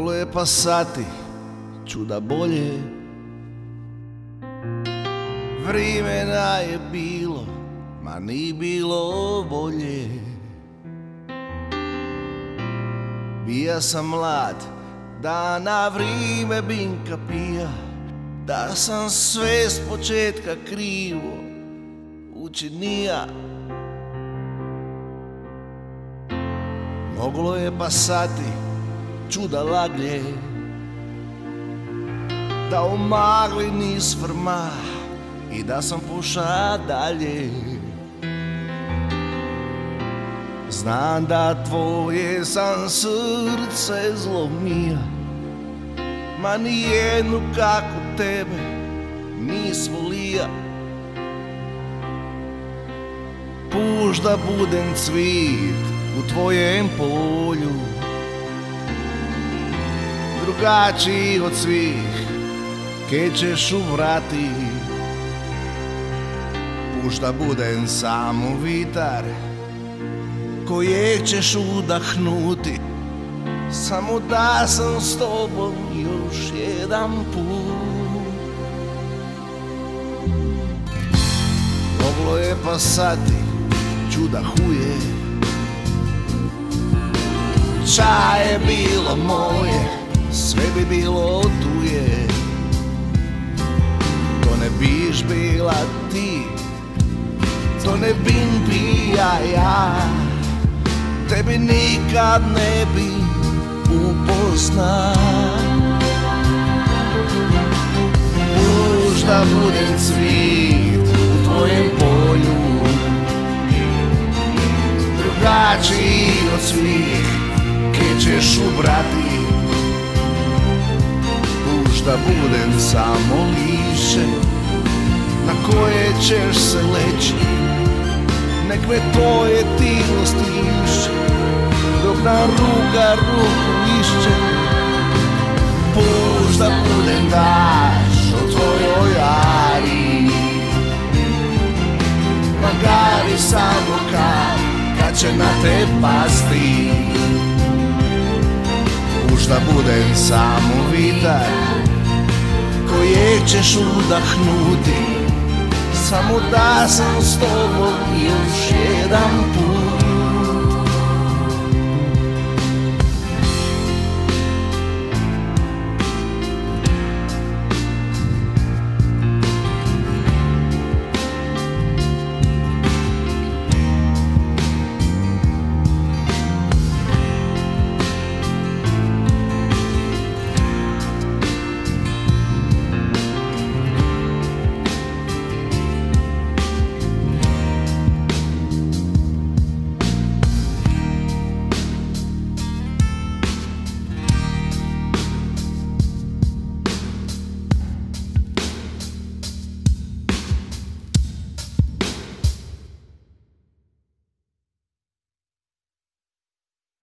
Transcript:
Moglo je pasati čuda bolje. Vrimena je bilo, ma ni bilo bolje. Bija sam mlad, da na vrime binka pija Da sam sve s početka krivo učinija. Moglo je pasati čuda laglje Da u magli nis vrma i da sam puša dalje. Znam da tvoje sam srce zlomija Ma nijednu kako tebe nis volija Puš da budem cvit u tvojem polju Drugačiji od svih. Ke ćeš uvrati Puš da budem samo vitar. Kojeg ćeš udahnuti Samo da sam s tobom još jedan put. Moglo je pasati čuda huje. Ča je bilo moje biš bila ti. To ne bin bija ja. Tebi nikad ne bi upozna Možda budem cvit u tvojem polju? Drugačiji od svih Ke ćeš ubrati? Možda budem samo liše Na koje ćeš se leći. Nek me tvoje tijelo stiše Dok nam ruka ruku išće Možda budem daš o tvojoj ari. Magari samo kad Kad će na te pasti. Možda budem samo vitar Kojeg ćeš udahnuti Samo da sam s tobom još jedan put